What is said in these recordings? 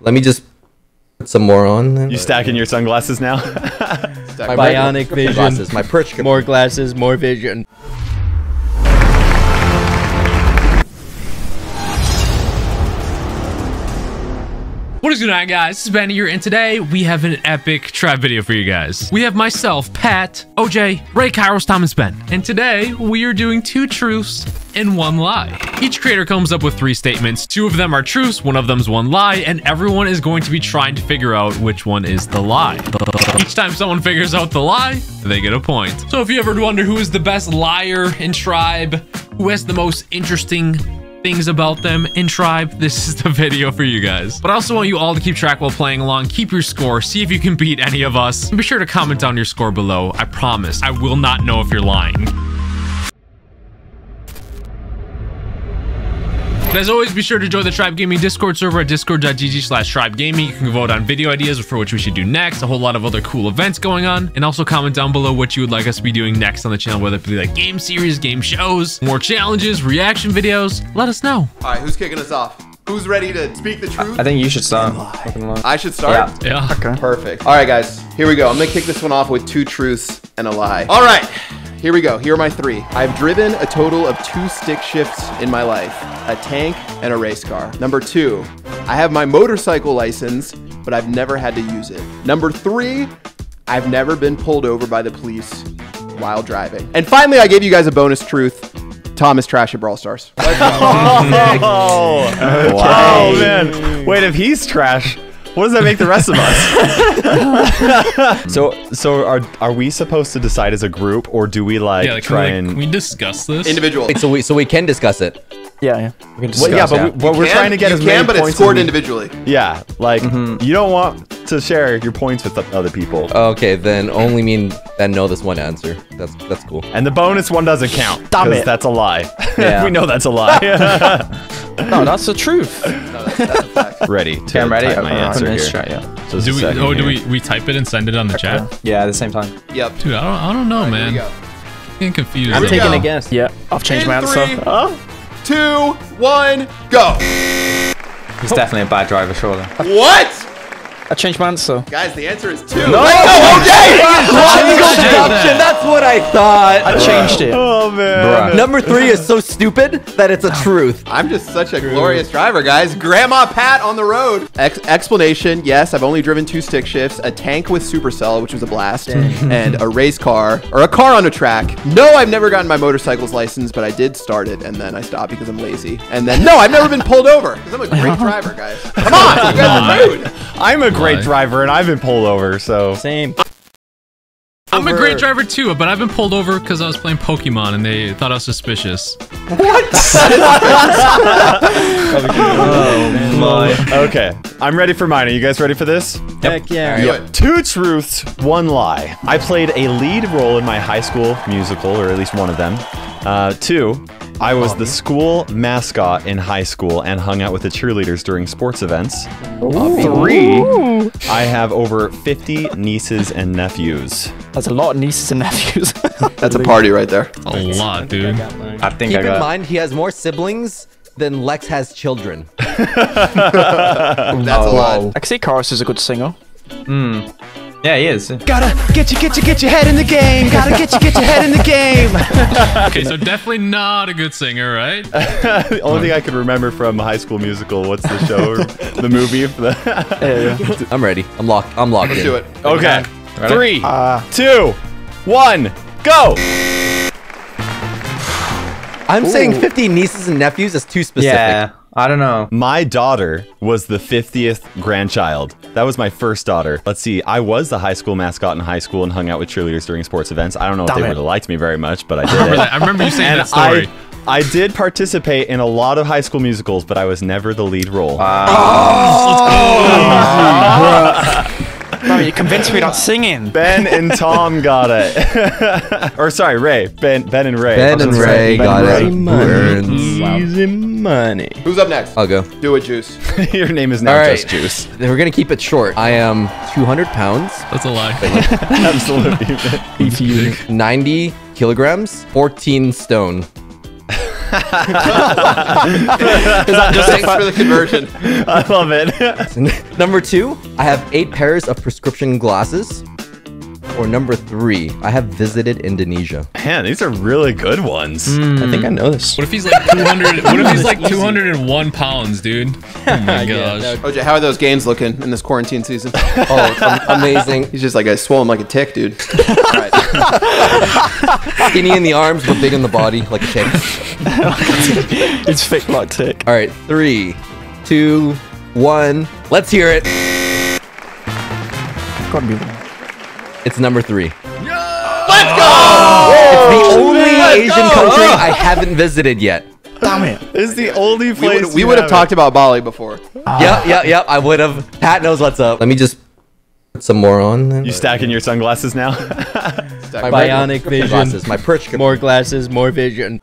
Let me just put some more on. Then. You stacking your sunglasses now? My Bionic vision. Glasses, my perch. More glasses, more vision. What is going on guys? This is Benny here and today we have an epic trap video for you guys. We have myself, Pat, OJ, Rey, Kairos, Tom, and Ben. And today we are doing two truths and one lie. Each creator comes up with three statements. Two of them are truths, one of them's one lie, and everyone is going to be trying to figure out which one is the lie. Each time someone figures out the lie, they get a point. So if you ever wonder who is the best liar in Tribe, who has the most interesting things about them in Tribe, this is the video for you guys. But I also want you all to keep track while playing along, keep your score, see if you can beat any of us. And be sure to comment down your score below. I promise, I will not know if you're lying. As always, be sure to join the Tribe Gaming Discord server at discord.gg slash Tribe Gaming. You can vote on video ideas for which we should do next, a whole lot of other cool events going on, and also comment down below what you would like us to be doing next on the channel, whether it be like game series, game shows, more challenges, reaction videos. Let us know. All right, who's kicking us off? Who's ready to speak the truth? I think you should start. Not gonna lie. I should start. Yeah. Perfect. All right, guys, here we go. I'm gonna kick this one off with two truths and a lie. All right, here we go. Here are my three. I've driven a total of two stick shifts in my life a tank and a race car. Number two, I have my motorcycle license, but I've never had to use it. Number three, I've never been pulled over by the police while driving. And finally, I gave you guys a bonus truth. Tom is trash at Brawl Stars. oh, wow, oh, man. Wait, if he's trash, what does that make the rest of us? so, so are are we supposed to decide as a group, or do we like Yeah, like, try can, we, like, and? can we discuss this? Individual. Wait, so we so we can discuss it. Yeah, yeah. We can discuss. Well, yeah, discuss, but, we, but we're Can- trying to get you as can, many but it's scored as we- individually. Yeah, like Mm-hmm. you don't want to share your points with other people, Okay, then only mean that know this one answer. That's that's cool. and the bonus one doesn't count. Damn 'cause it. That's a lie. Yeah. we know that's a lie. No, that's the truth. ready? To Okay, I'm ready. type my Uh, answer I'm here. try, yeah. So just do we? second Oh, do we? We type it and send it on the chat. Yeah, at the same time. Yep. Dude, I don't. I don't know, Here man. we go. Getting confused. I'm I'm taking Taking a guess. Yeah, I've changed In my answer. three, two, one, go. He's definitely a bad driver, surely. What? I changed my answer. Guys, the answer is two. No! Go, okay! Deduction. That's what I thought. I changed it. Oh man. Number three is so stupid that it's a truth. I'm just such a glorious driver, guys. Grandma Pat on the road. Ex- explanation: Yes, I've only driven two stick shifts, a tank with supercell, which was a blast, and a race car or a car on a track. No, I've never gotten my motorcycle's license, but I did start it, and then I stopped because I'm lazy. And then no, I've never been pulled over because I'm a great driver, guys. Come on, you guys are rude. I'm a great driver, and I've been pulled over. So Same. I'm a great driver too, but I've been pulled over because I was playing Pokemon and they thought I was suspicious. What? oh my. Okay, I'm ready for mine. Are you guys ready for this? Heck yeah. Do it. Two truths, one lie. I played a lead role in my high school musical, or at least one of them. Uh, two, I was um, the school mascot in high school and hung out with the cheerleaders during sports events. Uh, three, I have over 50 nieces and nephews. That's a lot of nieces and nephews. That's a party right there. A lot, dude. I think Keep I in mind he has more siblings than Lex has children. That's a lot. I can see Kairos is a good singer. Hmm. Yeah, he is. Gotta get you, get you, get your head in the game. Gotta get you, get your head in the game. Okay, so definitely not a good singer, right? the only thing I could remember from High School Musical, what's the show, or the movie? The I'm ready. I'm locked. I'm locked Let's in. do it. okay, Ready? three, Uh, two, one, go. I'm saying 50 nieces and nephews is too specific. Yeah, I don't know. My daughter was the 50th grandchild. That was my first daughter. Let's see, I was the high school mascot in high school and hung out with cheerleaders during sports events. I don't know if they it. would have liked me very much, but I did remember I remember you saying and that story. I, I did participate in a lot of high school musicals, but I was never the lead role. Oh, no, you convinced me not singing. Ben and Tom got it. or sorry, Rey. Ben, Ben and Rey. Ben and Rey Ben got and it. Rey. Easy money. Who's up next? I'll go. Do it, Juice. Your name is now All right. just Juice. We're gonna keep it short. I am 200 pounds, That's a lie. Absolutely. 90 kilograms, 14 stone. Thanks for the conversion. I love it. number two, I have eight pairs of prescription glasses. Or number three, I have visited Indonesia. Man, these are really good ones. I think I know this. What if he's like 200? what if he's like 201 pounds, dude? Oh my Yeah, gosh. that- OJ, how are those gains looking in this quarantine season? Oh, it's amazing. He's just like, I swollen like a tick, dude. All right. Skinny in the arms, but big in the body, like a chick. It's thick like tick. All right, three, two, one. Let's hear it. Gotta be. It's number three. Let's go! It's the only Asian country I haven't visited yet. Damn it. It's the only place we would have have talked about Bali before. Yep, yep, yep. I would have. Pat knows what's up. Let me just put some more on. Then. You stacking your sunglasses now? My Bionic vision. Glasses. My perch. More glasses, more vision.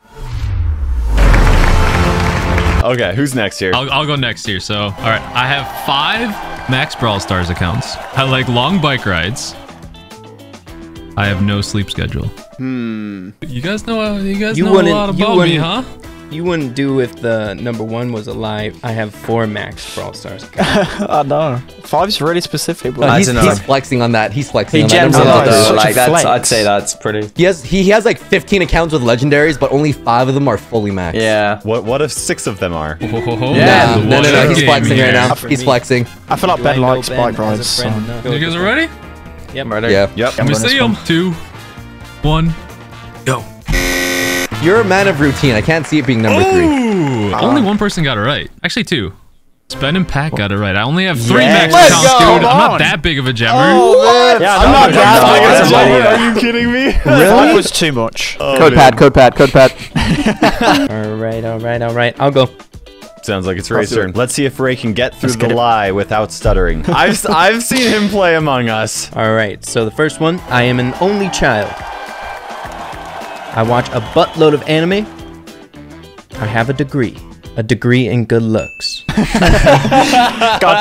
okay, who's next here? I'll, I'll go next here. So, all right, I have five Max Brawl Stars accounts. I like long bike rides. I have no sleep schedule. Hmm. You guys know. Uh, you guys You know a lot about me, huh? You wouldn't do if the number one was alive. I have four max Brawl Stars. I know. Five's really specific. But Uh, he's, don't know. he's flexing on that. He's flexing He on that. gems a lot it's one. such though. Like that's. I'd say that's pretty. He has he, he has like 15 accounts with legendaries, but only five of them are fully maxed. Yeah. What what if six of them are? Ho, ho, ho. Yeah. No, no, no, no. He's flexing right now. He's flexing. I feel like Do I Ben likes bike rides. friend so- enough? You guys are ready? Yep. Ready? Yeah. Yep. Let me see them. Two, one, go. You're a man of routine. I can't see it being number three. Ooh, only one person got it right. Actually, two. Spen and Pat got it right. I only have three Yes. max Let's accounts, dude. I'm not that big of a gemmer. Oh, yeah, I'm not that big of a no, gemmer. Are you kidding me? Five was too much. Code Pat, code Pat, code Pat. All right, all right, all right. I'll go. Sounds like it's Rey's do turn. Let's see if Rey can get through Let's the it. lie without stuttering. I've s- I've seen him play Among Us. All right. So the first one, I am an only child. I watch a buttload of anime. I have a degree. A degree in good looks. God,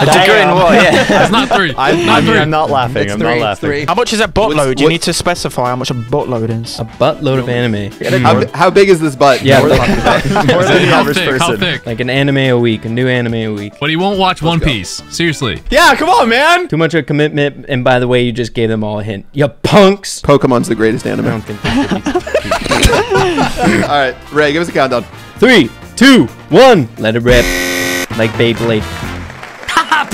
A degree in what? Yeah. That's not three. I, I not mean, three. I'm not laughing. It's I'm three. not laughing. three. How much is that buttload? What's- You need to specify how much a buttload is. A buttload of anime. How, how big is this butt? Yeah, More than, more than the average thick? How person. thick? Like an anime a week, a new anime a week. But he won't watch One Piece. Seriously. Yeah, come on, man. Too much of a commitment, and by the way, you just gave them all a hint. You punks. Pokemon's the greatest I anime. don't think they should be- All right, Rey, give us a countdown. Three, two, one. Let it rip. Like Beyblade.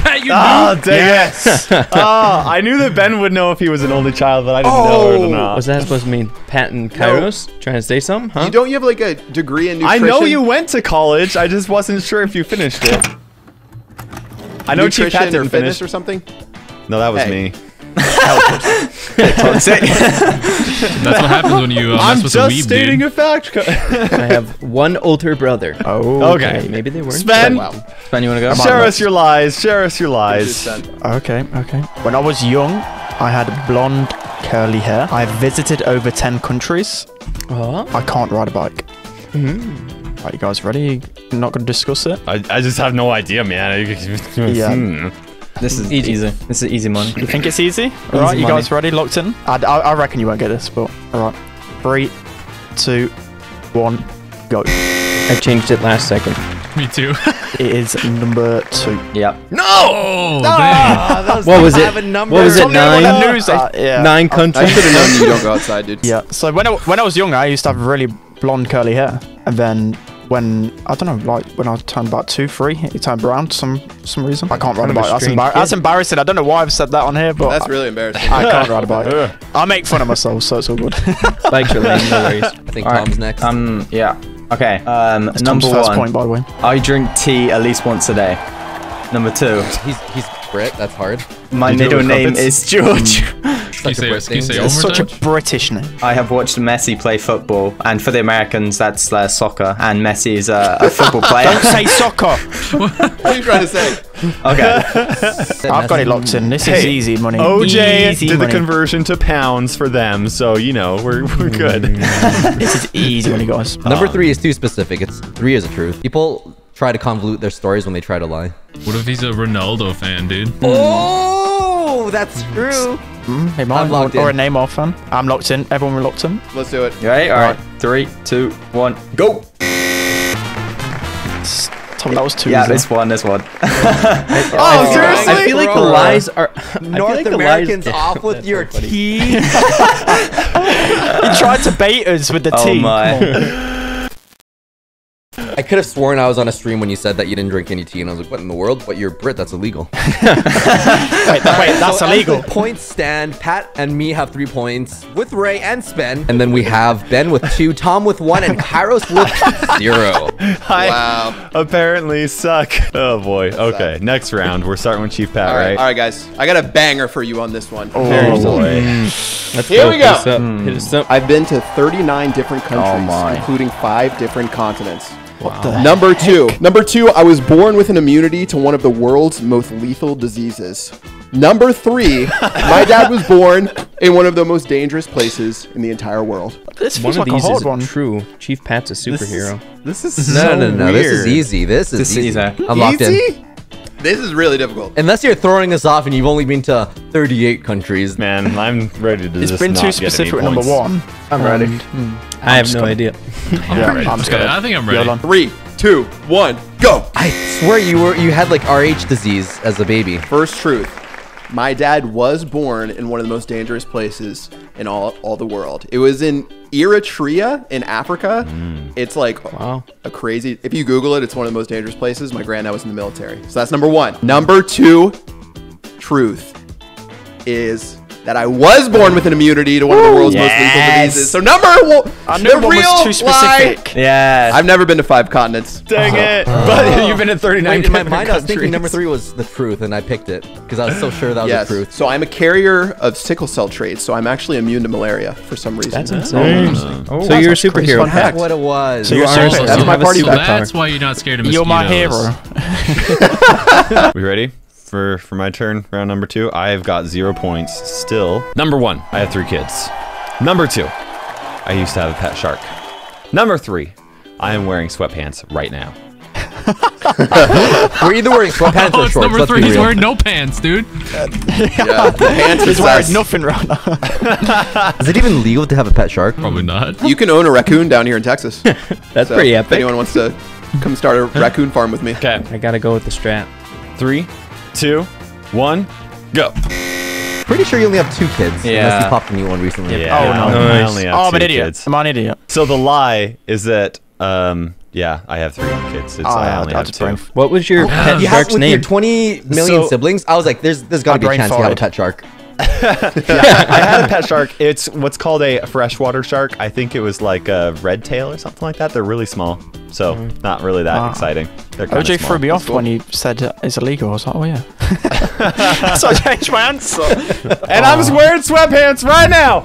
Pat, you Oh, dang it. oh, I knew that Ben would know if he was an only child, but I didn't know it or oh. not. What's that supposed to mean? Pat and Kairos? Trying to say something, huh? You don't you have like a degree in nutrition? I know you went to college. I just wasn't sure if you finished it. I know Chief Pat nutrition or didn't fitness finish. or something. No, that was Hey. me. Toxic. That's what happens when you uh, mess I'm with a just weeb, stating dude. a fact. I have one older brother. Oh, okay. Maybe they weren't. Spen, Wow. Ben, you wanna go? share us your lies. Share us your lies. said. Okay, okay. When I was young, I had blonde, curly hair. I visited over 10 countries. Huh? I can't ride a bike. Right, you guys ready? Not going to discuss it? I, I just have no idea, man. Yeah. This is Easy. easy. This is easy money. You think it's easy? All right, you money. guys ready? Locked in? I, I, I reckon you won't get this, but all right. Three, two, one, go. I changed it last second. Me too. It is number two. Yeah. oh, dang. Ah, What was it? Number. What was it? Only one Nine? that knows that, yeah. Nine I countries. should have known you don't go outside, dude. Yeah. So when I, when I was younger, I used to have really blonde curly hair, and then when I don't know, like when I turned about two, three, it turned brown for some some reason. I can't ride a bike. That's, embar- that's embarrassing. I don't know why I've said that on here, but That's I, really embarrassing. I can't ride a bike. I make fun of myself, so it's all good. Bikes are lame, no worries. I think All right. Tom's next. Um. Yeah. Okay. Um. That's number Tom's first one. point, by the way. I drink tea at least once a day. Number two. he's he's Brit. That's hard. My You do it middle name is George. Can you Such a Brit thing. say Yeah, one It's such a British name. I have watched Messi play football, and for the Americans, that's uh, soccer. And Messi is uh, a football player. Don't say soccer. what are you trying to say? Okay. I've got it locked in. This is easy money. OJ Easy did the conversion to pounds for them, so you know we're we're good. This is easy money, guys. Number three is too specific. It's three is a truth. People try to convolute their stories when they try to lie. What if he's a Ronaldo fan, dude? Oh, that's true. Mm-hmm. Hey, mine, I'm locked or, or a in. Neymar fan. I'm locked in. Everyone we're locked in. Let's do it. You ready? All right. Three, two, one, go. Tom, that was two. Yeah, this one, this one. Oh, seriously? I feel like the lies are. North like Americans lies, off with your so funny. tea. He tried to bait us with the Oh tea. my. Come on. I could have sworn I was on a stream when you said that you didn't drink any tea, and I was like, "What in the world?" But you're Brit. That's illegal. Wait, that, wait, that's So illegal. points stand. Pat and me have three points with Rey and Spen, and then we have Ben with two, Tom with one, and Kairos with zero. I Wow. apparently suck. Oh boy. Okay, next round. We're starting with Chief Pat, All right, right? all right, guys. I got a banger for you on this one. Oh Very boy. Mm. Let's Here go. we Hit go. us up. Hit us up. I've been to 39 different oh, countries, my. including five different continents. What the Number two. Number two, I was born with an immunity to one of the world's most lethal diseases. Number three, my dad was born in one of the most dangerous places in the entire world. This One feels of like a these hard is one. true. Chief Pat's a This is- superhero. This is No, so no, no. This is weird. easy. This is This is easy. easy. I'm locked in. Easy? This is really difficult. Unless you're throwing us off and you've only been to 38 countries. Man, I'm ready to It's just been not too get any specific with number one. I'm um, ready. And, I have no gonna- idea. yeah, I'm just Okay, gonna. I think I'm Hold ready. on. Three, two, one, go. I swear you were you had like RH disease as a baby. First truth. My dad was born in one of the most dangerous places in all, all the world. It was in Eritrea in Africa. Mm. It's like Wow. a crazy. If you Google it, it's one of the most dangerous places. My granddad was in the military. So that's number one. Number two, truth is that I was born with an immunity to one of the world's most lethal diseases. So number one, I knew the one real was too lie- specific. Yeah. I've never been to five continents. Dang uh-huh. it! Uh-huh. But you've been to 39 Wait, in my different mind, I was thinking number three was the truth, and I picked it because I was so sure that was Yes. the truth. So I'm a carrier of sickle cell traits, so I'm actually immune to malaria for some reason. That's insane. Oh, so you're a that's a crazy superhero. fun Pat. fact. What it was. So you're are- super- that's my party So back. that's why you're not scared of mosquitoes. You're my hero. We ready for for my turn? Round number two. I have got zero points still. Number one, I have three kids. Number two, I used to have a pet shark. Number three, I am wearing sweatpants right now. We're either wearing sweatpants Oh, or it's shorts. number let's three. He's wearing no pants, dude. Yeah, the pants He's is wearing nothing right now. Is it even legal to have a pet shark? Probably not. You can own a raccoon down here in Texas. That's So pretty If epic. anyone wants to come start a raccoon farm with me. Okay, I gotta go with the strat. three, two, one, go. Pretty sure you only have two kids. Unless Yeah. you popped a new one recently. Yeah, Oh, no. I Nice. only have Oh, I'm two an idiot. kids. I'm an idiot. So the lie is that, um, yeah, I have three kids. It's Oh, I only have two. brain. What was your pet You have shark's with your name? 20 million So- siblings. I was like, there's there's got to be a chance you have a pet shark. I had a pet shark. It's what's called a freshwater shark. I think it was like a red tail or something like that. They're really small, so not really that Ah. exciting. They're kind OJ threw me small. off when you said uh, it's illegal. I was like, oh yeah. so I changed my answer. And I'm just wearing sweatpants right now.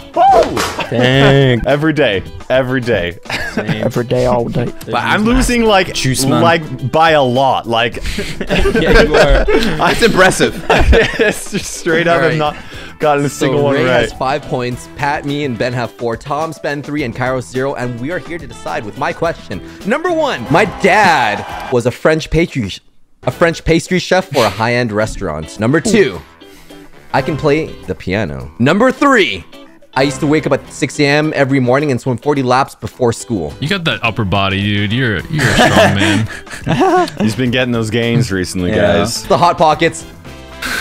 Dang. Every day, every day. Same. Every day, all day. But I'm losing like Juice man. like by a lot. Like yeah, you are. That's impressive. it's just straight up. Alright. I'm not gotten a single so one Rey right. has five points. Pat, me, and Ben have four. Tom, Spen three, and Kairos zero. And we are here to decide with my question. Number one, my dad was a French pastry, a French pastry chef for a high-end restaurant. Number two, I can play the piano. Number three, I used to wake up at 6 a.m. every morning and swim 40 laps before school. You got that upper body, dude. You're you're a strong man. He's been getting those gains recently, Yeah. guys. The hot pockets.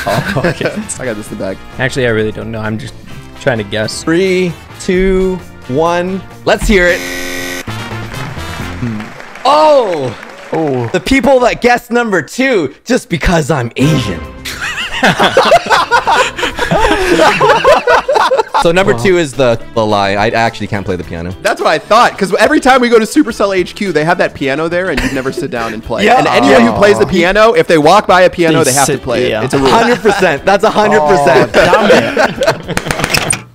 I got this in the bag. Actually, I really don't know. I'm just trying to guess. Three, two, one. Let's hear it. Hmm. Oh, Oh, the people that guessed number two just because I'm Asian. so number uh-huh. two is the, the lie. I actually can't play the piano. That's what I thought. Because every time we go to Supercell HQ, they have that piano there, and you never sit down and play. Yeah. And anyone who oh. plays the piano, if they walk by a piano, They they have to sit- play yeah. it. It's a rule. Hundred percent. That's a hundred oh, percent. damn it.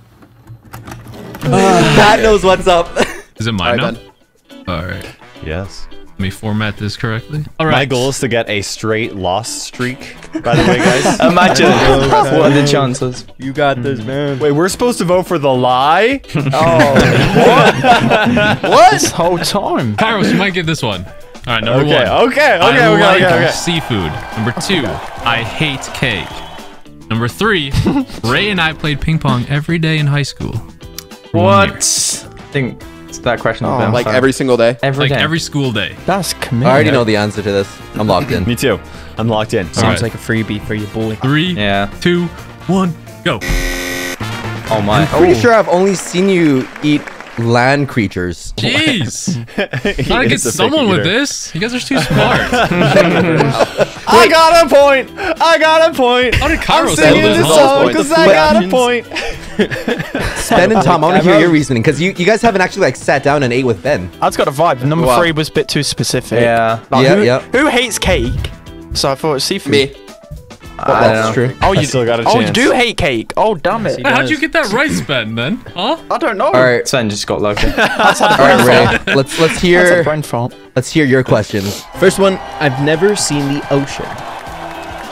Pat knows what's up. Is it mine All now? All right. Yes. Let me format this correctly. All right. My goal is to get a straight loss streak. By the way, guys. Imagine. what are the chances? You got this, hmm. man. Wait, we're supposed to vote for the lie? Oh, what? This whole time. Kairos, you might get this one. All right, number Okay, one. okay, okay, I okay, like okay, okay. seafood. Number two, I hate cake. Number three, Rey and I played ping pong every day in high school. For one year. What? I think that question Oh, Like for every single day. every Like day. every school day. That's commitment. I already know the answer to this. I'm locked in. Me too. I'm locked in. Sounds right. like a freebie for you, boy. Three, Yeah. two, one, go. Oh my. I'm pretty oh. sure I've only seen you eat land creatures. Jeez. He Gotta get is a picky someone with this. You guys are too smart. I got a point. I got a point. How did Cairo I'm singing this? this song because I got a point. Ben and Tom, I want to hear your reasoning because you, you guys haven't actually like sat down and ate with Ben. I just got a vibe. Number Wow. three was a bit too specific. Yeah. Like, Yeah, who, yeah. Who hates cake? So I thought it's seafood. Me. I That's know. true. Oh, you still got a chance. Oh, you do hate cake. Oh, damn it. How'd you get that right, Ben, then? Huh? I don't know. All right, Spen just got lucky. That's all right, Rey. Let's let's That's a hear brain fault. let's hear your questions. First one, I've never seen the ocean.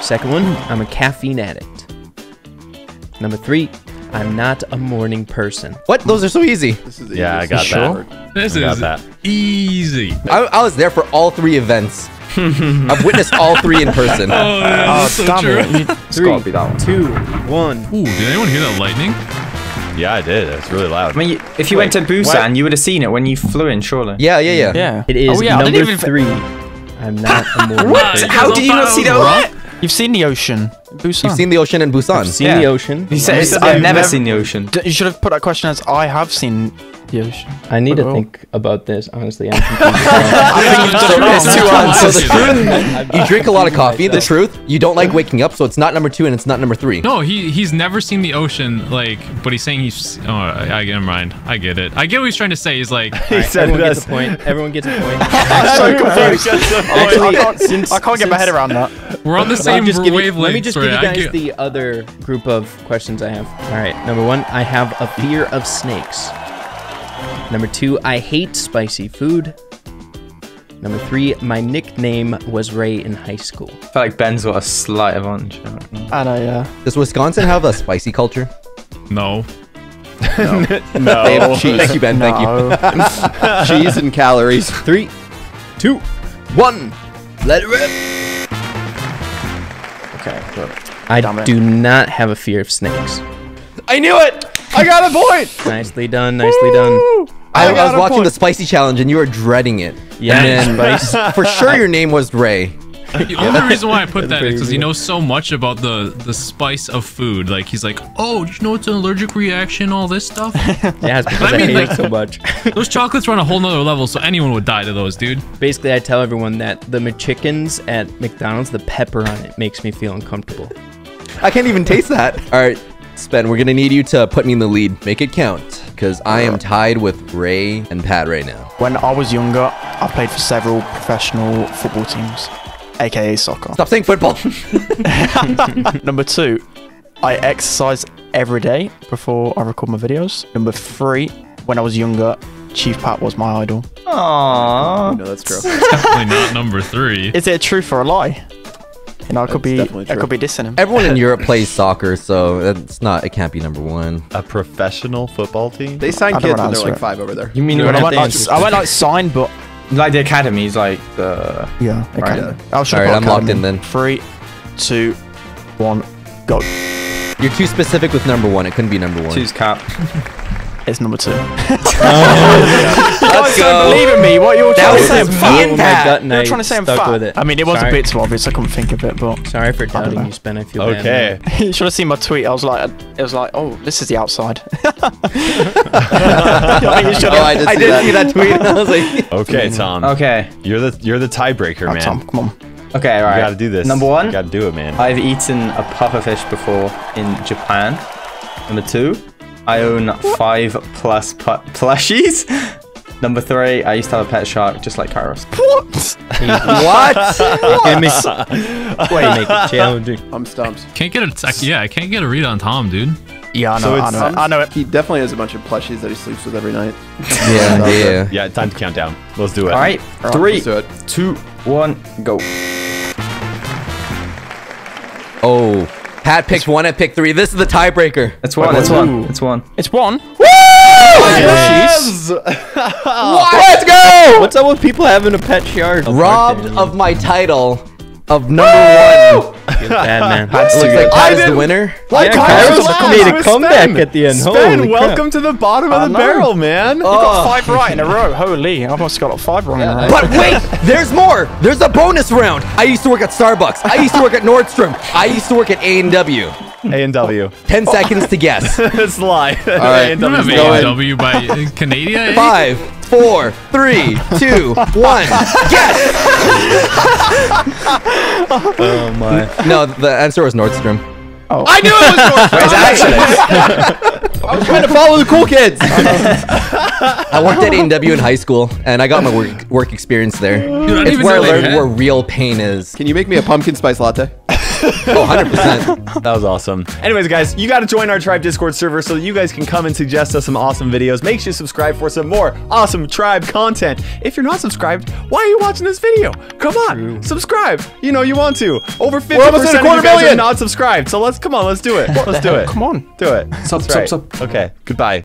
Second one, I'm a caffeine addict. Number three, I'm not a morning person. What? Those are so easy. This is the Yeah, I easiest. got Sure. that. This I got is that. easy. I, I was there for all three events. I've witnessed all three in person. Oh, yeah, Oh, that's so damn true. it. You- It's gotta be that one. Two, one. Ooh, did anyone hear that lightning? Yeah, I did. It's really loud. I mean, you- if you went to Busan, you would have seen it when you flew in, surely. Yeah, yeah, yeah. Yeah. It is Oh, yeah. I number didn't even. three. I'm not a morning What? How did you not see that? You've seen the ocean. Busan. You've seen the ocean in Busan. Seen Yeah. the ocean. You said, said I've you've never never- seen the ocean. D- You should have put that question as I have seen the ocean. I need to think about this. Honestly, I'm confused. It's It's two on. So the Question. truth, you drink a lot of coffee. The truth, you don't like waking up, so it's not number two and it's not number three. No, he he's never seen the ocean, like, but he's saying he's. Oh, I, I get him, mind. I get it. I get what he's trying to say. He's like, he said Everyone gets this. a point. Everyone gets a point. so confused. Actually, I can't, since- I can't get my head around that. we're on the same me just wavelength. let me just give you Rey. I guys get- the other group of questions I have. All right, number one, I have a fear of snakes. Number two, I hate spicy food. Number three, my nickname was Ray in high school. I feel like Ben's got a slight advantage. And I, uh, Does Wisconsin have a spicy culture? No. They No. have cheese, Thank you, Ben. Thank you. no. cheese and calories. Three, two, one, let it rip. Okay, good. I Damn it. do not have a fear of snakes. I knew it. I got a point. Nicely done, nicely done. I, I got was watching point. the spicy challenge and you were dreading it. Yeah, And then for sure your name was Ray. The only reason why I put that is pretty because he knows so much about the the spice of food. Like he's like, oh, you know it's an allergic reaction? All this stuff. Yeah, it's because I I, mean, hate like- it so much. those chocolates are on a whole nother level, so anyone would die to those, dude. Basically, I tell everyone that the McChickens at McDonald's, the pepper on it makes me feel uncomfortable. I can't even taste that. All right, Spen, we're gonna need you to put me in the lead. Make it count, because I am tied with Rey and Pat right now. When I was younger, I played for several professional football teams, aka soccer. Stop saying football. Number two, I exercise every day before I record my videos. Number three, when I was younger, Chief Pat was my idol. Aww. No, that's true. Definitely not number three. Is it a truth or a lie? You know, I could That's be, definitely I could be dissing him. Everyone in Europe plays soccer, so it's not. It can't be number one. A professional football team? They sign kids when they're like it. five over there. You mean You when I don't I went have like, I went like signed, but like the academies, like the yeah, okay. Right. I should All right, put I'm locked in then. Three, two, one, go. You're too specific with number one. It couldn't be number one. choose cap. It's number two. Let's Don't believe in me. What you're That trying to say? I'm fat. and with my Pat. gut and You're trying to say I'm stuck fat. with it. I mean, it was Sorry. a bit too obvious. I couldn't think of it, but Sorry for know. doubting you, Spen. I feel bad. Okay. you should have seen my tweet. I was like, it was like, oh, this is the outside. Oh, I did see, I did that. see that tweet. I was like, Okay, Tom. Okay. You're the you're the tiebreaker, Oh, man. Tom, come on. Okay, You gotta do this. Number one, You gotta do it, man. I've eaten a pufferfish before in Japan. Number two, I own five plus plushies. Number three, I used to have a pet shark just like Kairos. What? what? Give me. Wait, make it challenging. I'm stumped. Can't get a I- yeah. I can't get a read on Tom, dude. Yeah, I So know. I know. it. I know it. He definitely has a bunch of plushies that he sleeps with every night. Yeah, yeah. Yeah, time to count down. Let's do it. All right, All right, three, let's do it. two, one, go. Oh, Pat picked one. I picked three. This is the tiebreaker. It's one. It's one. It's one. It's one. Yes! Let's go! What's up with people having a pet shark? Robbed of my title of number one. Bad man. Had It looks to. like I is the didn't- winner. Like Yeah, Kairos Kairos made a with comeback Spen. at the end. Spen, Holy crap. welcome to the bottom of the barrel, man. Oh. Five right in a row. Holy, I almost got like five wrong in a row. But wait, there's more. There's a bonus round. I used to work at Starbucks. I used to work at Nordstrom. I used to work at A&W. A and W. 10 seconds to guess. That's a lie. All right. You don't have Going. A&W by uh, Canada. eh? Five, four, three, two, one. Guess. Oh my. No, the answer was Nordstrom. Oh. I knew it was Nordstrom. I was trying to follow the cool kids. I worked at A&W in high school, and I got my work work experience there. Dude, It's where I learned had- where real pain is. Can you make me a pumpkin spice latte? Oh, 100%. That was awesome. Anyways, guys, you got to join our Tribe Discord server so that you guys can come and suggest us some awesome videos. Make sure you subscribe for some more awesome Tribe content. If you're not subscribed, why are you watching this video? Come on, subscribe. You know you want to. Over 50% almost at a of you guys are not subscribed. So let's come on, let's do it. Let's do it. Come on. Do it. Sup, That's right. sup. Okay. Goodbye.